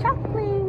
chocolate.